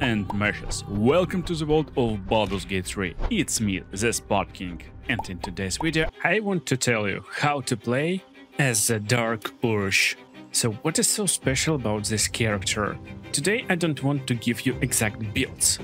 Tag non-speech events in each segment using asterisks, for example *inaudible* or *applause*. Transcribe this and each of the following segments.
And Meshes, welcome to the world of Baldur's Gate 3. It's me, the Spud King, and in today's video I want to tell you how to play as the Dark Urge. So what is so special about this character? Today I don't want to give you exact builds,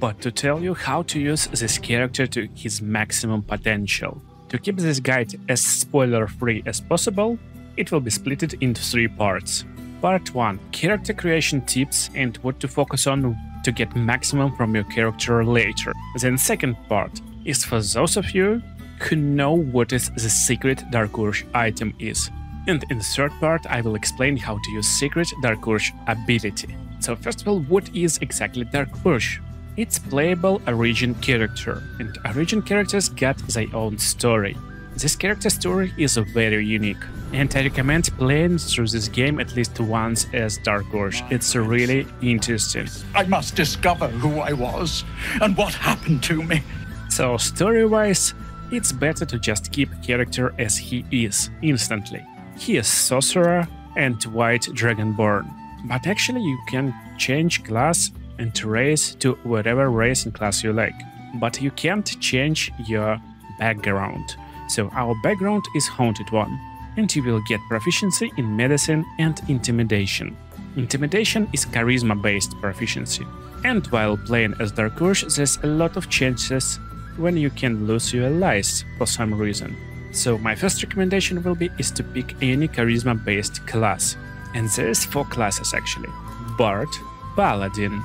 but to tell you how to use this character to his maximum potential. To keep this guide as spoiler free as possible, it will be split into three parts. Part 1 Character creation tips and what to focus on to get maximum from your character later. Then, second part is for those of you who know what is the secret Dark Urge item is. And in the third part, I will explain how to use secret Dark Urge ability. So, first of all, what is exactly Dark Urge? It's playable origin character, and origin characters get their own story. This character story is very unique, and I recommend playing through this game at least once as Dark Urge. It's really interesting. I must discover who I was and what happened to me. So, story wise, it's better to just keep character as he is instantly. He is sorcerer and white dragonborn, but actually you can change class and race to whatever race and class you like, but you can't change your background. So our background is Haunted One, and you will get proficiency in medicine and intimidation. Intimidation is charisma based proficiency, and while playing as Dark Urge, there's a lot of chances when you can lose your lives for some reason. So my first recommendation will be is to pick any charisma based class. And there's four classes actually. Bard, Paladin,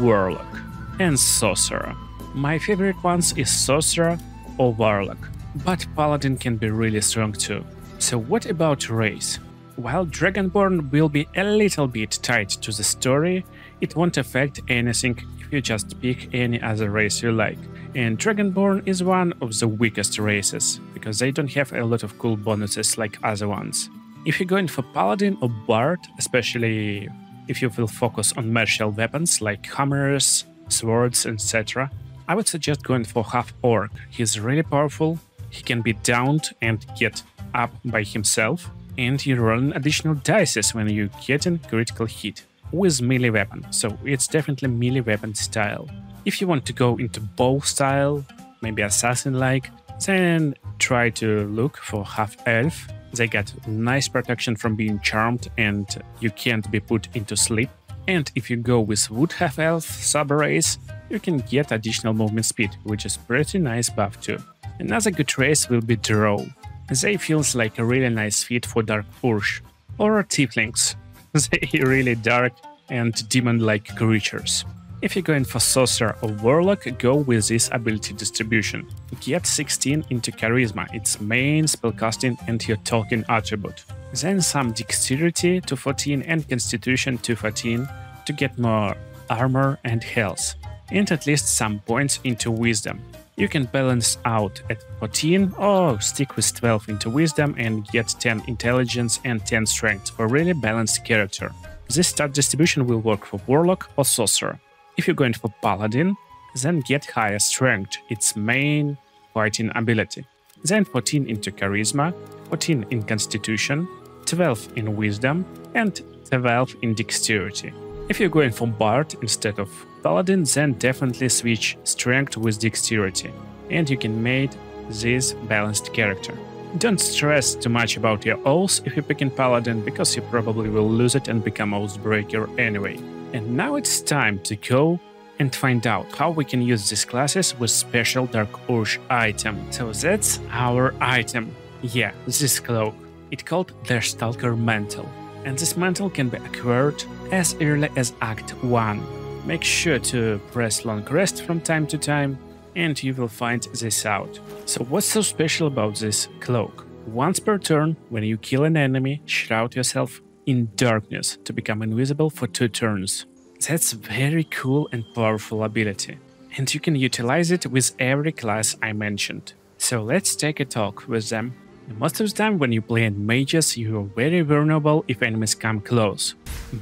Warlock, and Sorcerer. My favorite ones is Sorcerer or Warlock, but Paladin can be really strong too. So what about race? While Dragonborn will be a little bit tied to the story, it won't affect anything if you just pick any other race you like. And Dragonborn is one of the weakest races, because they don't have a lot of cool bonuses like other ones. If you're going for Paladin or Bard, especially if you will focus on martial weapons like hammers, swords, etc., I would suggest going for Half Orc. He's really powerful, he can be downed and get up by himself, and you roll additional dices when you get a critical hit with melee weapon, so it's definitely melee weapon style. If you want to go into bow style, maybe assassin like, then try to look for half elf. They get nice protection from being charmed and you can't be put into sleep. And if you go with wood half elf sub race, you can get additional movement speed, which is pretty nice buff too. Another good race will be Drow. They feels like a really nice fit for Dark Urge or Tieflings. *laughs* They really dark and demon-like creatures. If you're going for Sorcerer or Warlock, go with this ability distribution. Get 16 into Charisma, its main spellcasting and your token attribute. Then some Dexterity to 14 and Constitution to 14 to get more armor and health. And at least some points into Wisdom. You can balance out at 14 or stick with 12 into Wisdom and get 10 Intelligence and 10 Strength for really balanced character. This stat distribution will work for Warlock or Sorcerer. If you're going for Paladin, then get higher Strength, its main fighting ability. Then 14 into Charisma, 14 in Constitution, 12 in Wisdom, and 12 in Dexterity. If you're going for Bard instead of Paladin, then definitely switch Strength with Dexterity, and you can make this balanced character. Don't stress too much about your oaths if you're picking Paladin, because you probably will lose it and become Oathbreaker anyway. And now it's time to go and find out how we can use these classes with special Dark Urge item. So that's our item. Yeah, this cloak. It's called Deathstalker Mantle. And this mantle can be acquired as early as Act 1. Make sure to press long rest from time to time and you will find this out. So what's so special about this cloak? Once per turn, when you kill an enemy, shroud yourself in darkness to become invisible for two turns. That's very cool and powerful ability, and you can utilize it with every class I mentioned. So let's take a talk with them. Most of the time when you play in mages, you are very vulnerable if enemies come close,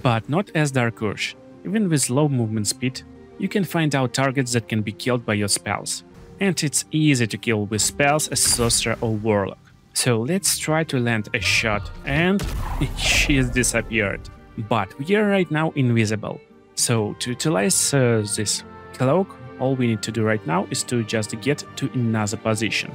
but not as Dark. Even with low movement speed, you can find out targets that can be killed by your spells. And it's easy to kill with spells as Sorcerer or Warlock. So let's try to land a shot and *laughs* she's disappeared. But we are right now invisible. So to utilize uh, this cloak, all we need to do right now is to just get to another position.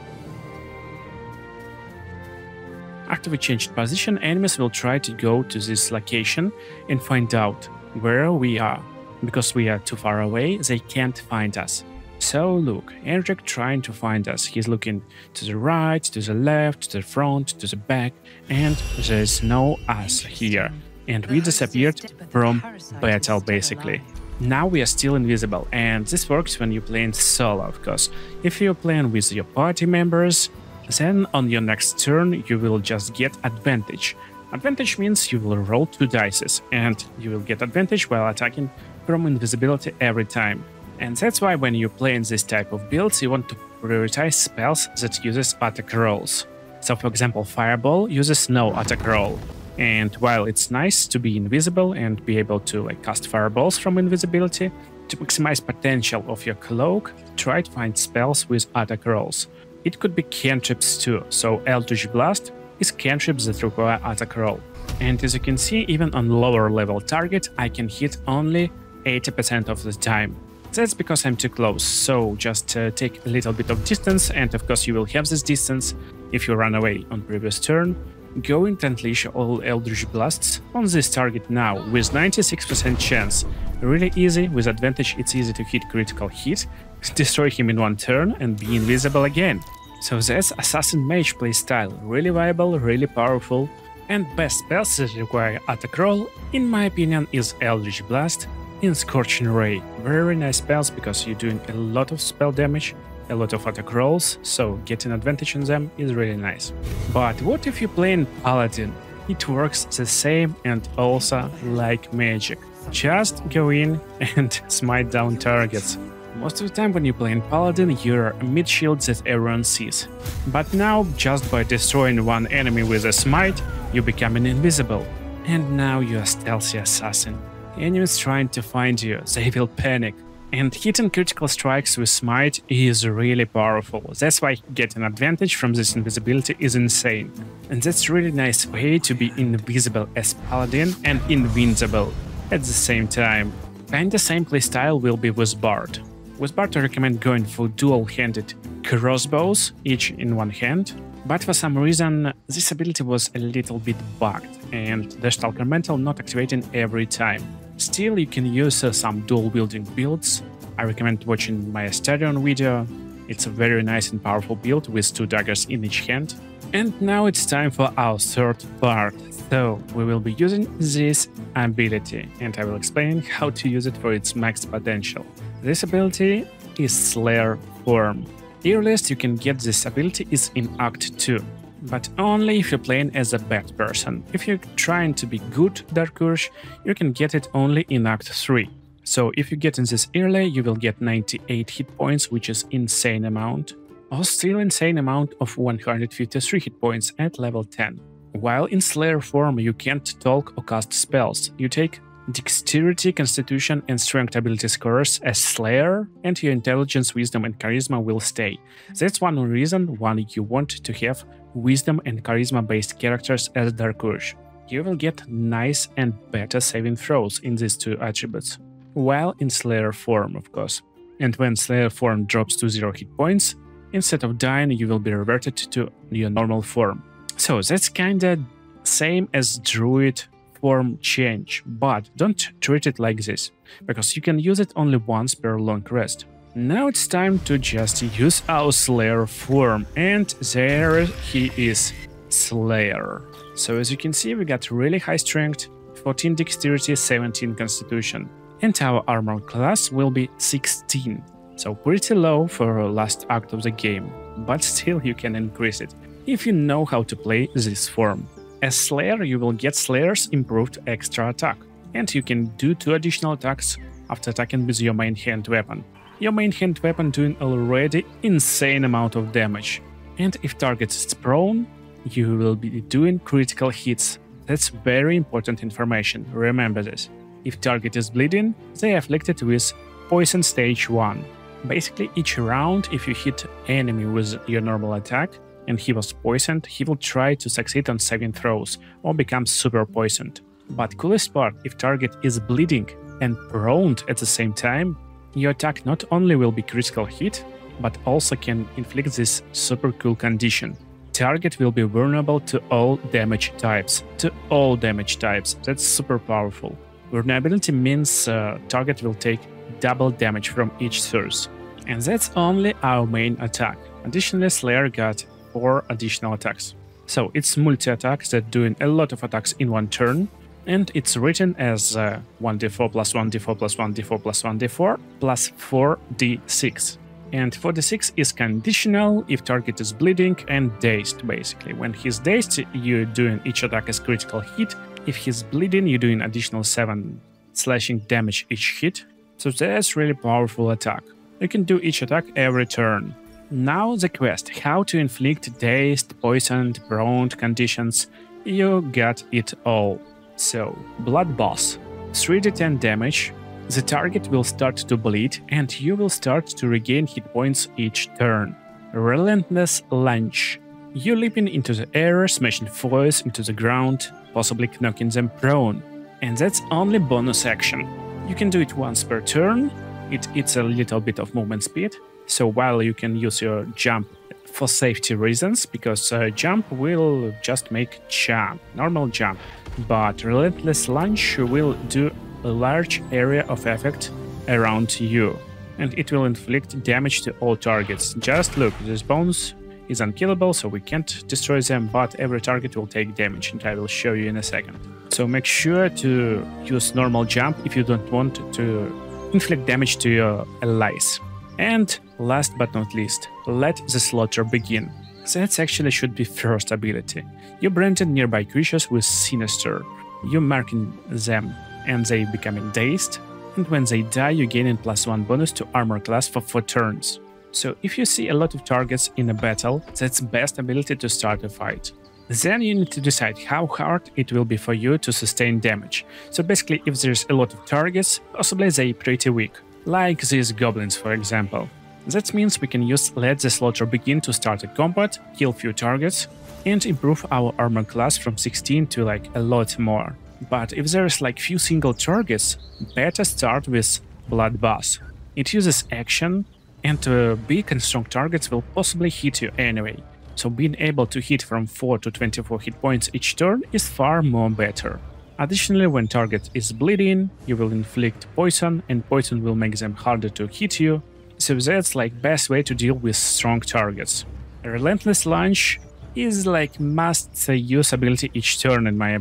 After we changed position, enemies will try to go to this location and find out where we are. Because we are too far away, they can't find us. So look, Hendrik trying to find us. He's looking to the right, to the left, to the front, to the back, and there's no us here. And we disappeared from battle basically. Now we are still invisible, and this works when you're playing solo, of course. If you're playing with your party members, then on your next turn you will just get advantage. Advantage means you will roll two dices, and you will get advantage while attacking from invisibility every time. And that's why when you play in this type of builds, you want to prioritize spells that uses attack rolls. So for example, Fireball uses no attack roll. And while it's nice to be invisible and be able to like cast fireballs from invisibility, to maximize potential of your cloak, try to find spells with attack rolls. It could be cantrips too, so Eldritch Blast is cantrips that require attack roll. And as you can see, even on lower level target, I can hit only 80% of the time. That's because I'm too close, so just uh, take a little bit of distance, and of course you will have this distance if you run away on previous turn. Going to unleash all Eldritch Blasts on this target now with 96% chance. Really easy, with advantage it's easy to hit critical hit, *laughs* destroy him in one turn and be invisible again. So that's Assassin Mage playstyle, really viable, really powerful, and best spells that require attack roll, in my opinion, is Eldritch Blast and Scorching Ray. Very nice spells because you're doing a lot of spell damage, a lot of attack rolls, so getting advantage on them is really nice. But what if you're playing Paladin? It works the same and also like magic. Just go in *laughs* and smite down targets. Most of the time when you play in Paladin, you're a mid shield that everyone sees. But now, just by destroying one enemy with a smite, you become invisible. And now you're a stealthy assassin. Enemies trying to find you, they will panic. And hitting critical strikes with smite is really powerful. That's why getting advantage from this invisibility is insane. And that's really nice way to be invisible as paladin and invincible at the same time. Kinda same playstyle will be with Bard. With Bard I recommend going for dual-handed crossbows, each in one hand, but for some reason this ability was a little bit bugged and Deathstalker Mantle not activating every time. Still, you can use uh, some dual-wielding builds. I recommend watching my Astarion video. It's a very nice and powerful build with two daggers in each hand. And now it's time for our third part. So, we will be using this ability, and I will explain how to use it for its max potential. This ability is Slayer form. The earliest you can get this ability is in Act 2, but only if you're playing as a bad person. If you're trying to be good Dark you can get it only in Act 3. So if you get in this early, you will get 98 hit points, which is insane amount, or still insane amount of 153 hit points at level 10. While in Slayer form you can't talk or cast spells, you take Dexterity, Constitution, and Strength ability scores as Slayer, and your Intelligence, Wisdom, and Charisma will stay. That's one reason why you want to have Wisdom and Charisma based characters as Dark Urge. You will get nice and better saving throws in these two attributes, while in Slayer form, of course. And when Slayer form drops to 0 hit points, instead of dying, you will be reverted to your normal form. So that's kinda same as Druid form change, but don't treat it like this, because you can use it only once per long rest. Now it's time to just use our Slayer form, and there he is, Slayer. So as you can see, we got really high strength, 14 dexterity, 17 constitution, and our armor class will be 16. So pretty low for last act of the game, but still you can increase it if you know how to play this form. As Slayer, you will get Slayer's improved extra attack, and you can do two additional attacks after attacking with your main hand weapon. Your main hand weapon doing already insane amount of damage. And if target is prone, you will be doing critical hits. That's very important information, remember this. If target is bleeding, they are afflicted with poison stage 1. Basically, each round, if you hit enemy with your normal attack, and he was poisoned, he will try to succeed on saving throws or become super poisoned. But coolest part, if target is bleeding, and prone at the same time, your attack not only will be critical hit, but also can inflict this super cool condition. Target will be vulnerable to all damage types. To all damage types. That's super powerful. Vulnerability means uh, target will take double damage from each source. And that's only our main attack. Additionally, Slayer got 4 additional attacks. So it's multi-attack that doing a lot of attacks in one turn, and it's written as uh, 1d4 plus 1d4 plus 1d4 plus 1d4 plus 4d6. And 4d6 is conditional if target is bleeding and dazed, basically. When he's dazed, you're doing each attack as critical hit. If he's bleeding, you're doing additional 7 slashing damage each hit. So that's really powerful attack. You can do each attack every turn. Now the quest, how to inflict dazed, poisoned, broned conditions. You got it all. So, Bloodbath. 3d10 damage, the target will start to bleed and you will start to regain hit points each turn. Relentless Lunge. You leaping into the air, smashing foes into the ground, possibly knocking them prone. And that's only bonus action. You can do it once per turn. It eats a little bit of movement speed. So while you can use your jump for safety reasons, because uh, jump will just make jump, normal jump but Relentless Lunge will do a large area of effect around you, and it will inflict damage to all targets. Just look, this bones is unkillable, so we can't destroy them, but every target will take damage, and I will show you in a second. So make sure to use normal jump if you don't want to inflict damage to your allies. And last but not least, let the slaughter begin. That actually should be first ability. You branded nearby creatures with Sinister. You marking them and they becoming dazed, and when they die you gain plus 1 bonus to armor class for 4 turns. So if you see a lot of targets in a battle, that's best ability to start a fight. Then you need to decide how hard it will be for you to sustain damage. So basically if there's a lot of targets, possibly they're pretty weak. Like these goblins for example. That means we can use Let the Slaughter Begin to start a combat, kill few targets, and improve our armor class from 16 to like a lot more. But if there's like few single targets, better start with Bloodbath. It uses action, and uh, big and strong targets will possibly hit you anyway. So being able to hit from 4 to 24 hit points each turn is far more better. Additionally, when target is bleeding, you will inflict poison, and poison will make them harder to hit you, so that's like best way to deal with strong targets. Relentless lunge is like must use ability each turn in my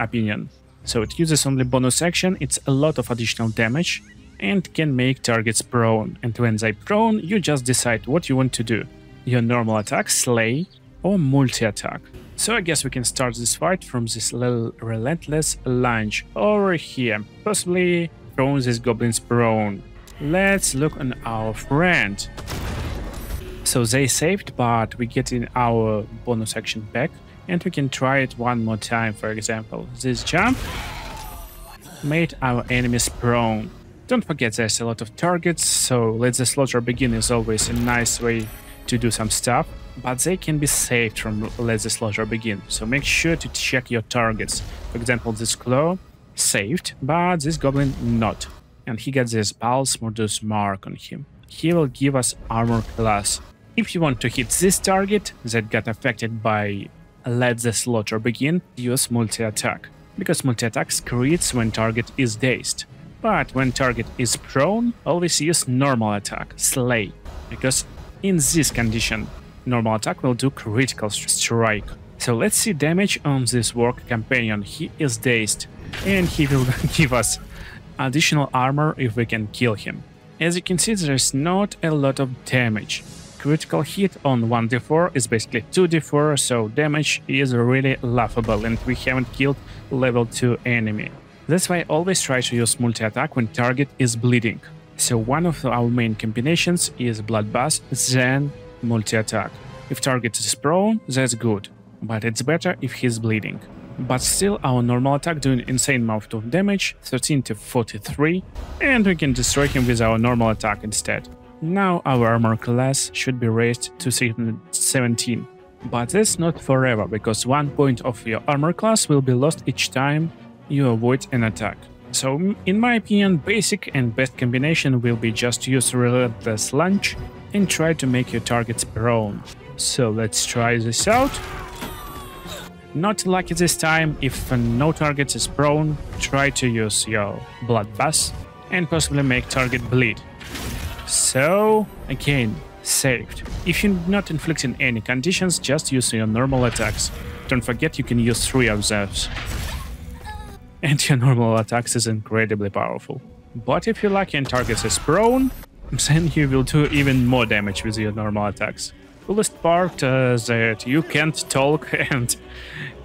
opinion. So it uses only bonus action, it's a lot of additional damage, and can make targets prone. And when they prone, you just decide what you want to do. Your normal attack, slay, or multi-attack. So I guess we can start this fight from this little relentless lunge over here. Possibly prone these goblins prone. Let's look on our friend. So they saved, but we get in our bonus action back. And we can try it one more time, for example. This jump made our enemies prone. Don't forget there's a lot of targets, so let the slaughter begin is always a nice way to do some stuff, but they can be saved from let the slaughter begin, so make sure to check your targets. For example, this claw saved, but this goblin not and he gets this Pulse Mordus mark on him. He will give us armor class. If you want to hit this target that got affected by Let the Slaughter Begin, use multi-attack, because multi-attack crits when target is dazed. But when target is prone, always use normal attack, Slay, because in this condition, normal attack will do critical strike. So let's see damage on this worg companion. He is dazed, and he will *laughs* give us additional armor if we can kill him. As you can see, there's not a lot of damage. Critical hit on 1d4 is basically 2d4, so damage is really laughable and we haven't killed level 2 enemy. That's why I always try to use multi-attack when target is bleeding. So one of our main combinations is Bloodbath, then multi-attack. If target is prone, that's good, but it's better if he's bleeding. But still, our normal attack doing insane amount of damage, 13 to 43, and we can destroy him with our normal attack instead. Now our armor class should be raised to 17. But that's not forever, because one point of your armor class will be lost each time you avoid an attack. So, in my opinion, basic and best combination will be just use Relentless Lunge and try to make your targets prone. So let's try this out. Not lucky this time, if no target is prone, try to use your Blood Bath and possibly make target bleed. So, again, saved. If you're not inflicting any conditions, just use your normal attacks. Don't forget you can use three of those. And your normal attacks is incredibly powerful. But if you're lucky and target is prone, then you will do even more damage with your normal attacks. Coolest part uh, that you can't talk *laughs* and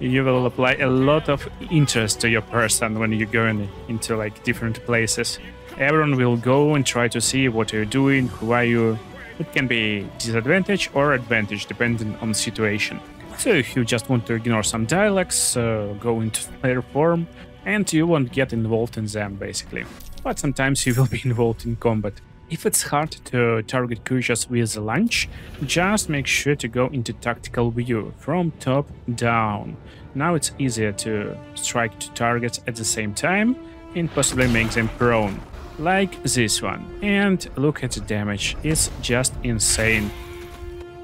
you will apply a lot of interest to your person when you're going into like different places. Everyone will go and try to see what you're doing, who are you. It can be disadvantage or advantage depending on the situation. So if you just want to ignore some dialects, uh, go into Slayer form, and you won't get involved in them basically. But sometimes you will be *laughs* involved in combat. If it's hard to target creatures with a lunge, just make sure to go into tactical view from top down. Now it's easier to strike two targets at the same time and possibly make them prone, like this one. And look at the damage, it's just insane.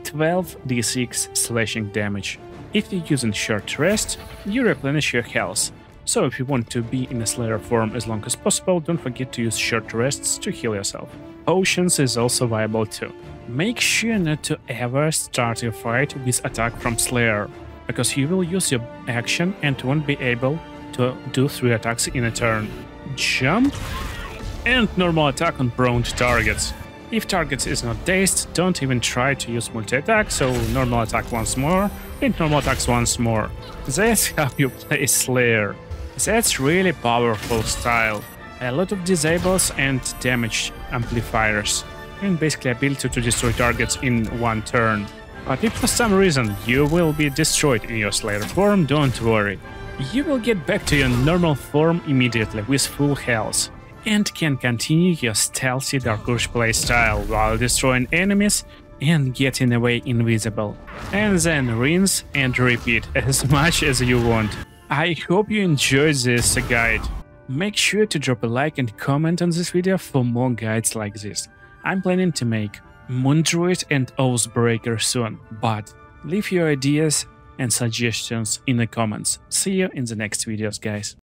12d6 slashing damage. If you're using short rest, you replenish your health, so if you want to be in a Slayer form as long as possible, don't forget to use short rests to heal yourself. Potions is also viable too. Make sure not to ever start your fight with attack from Slayer, because you will use your action and won't be able to do 3 attacks in a turn. Jump and normal attack on prone targets. If target is not dazed, don't even try to use multi-attack, so normal attack once more, and normal attacks once more. That's how you play Slayer. That's really powerful style. A lot of disables and damage amplifiers, and basically ability to destroy targets in one turn. But if for some reason you will be destroyed in your Slayer form, don't worry. You will get back to your normal form immediately with full health, and can continue your stealthy Dark Urge playstyle while destroying enemies and getting away invisible. And then rinse and repeat as *laughs* much as you want. I hope you enjoyed this guide. Make sure to drop a like and comment on this video for more guides like this. I'm planning to make Moondruid and Oathbreaker soon, but leave your ideas and suggestions in the comments. See you in the next videos, guys.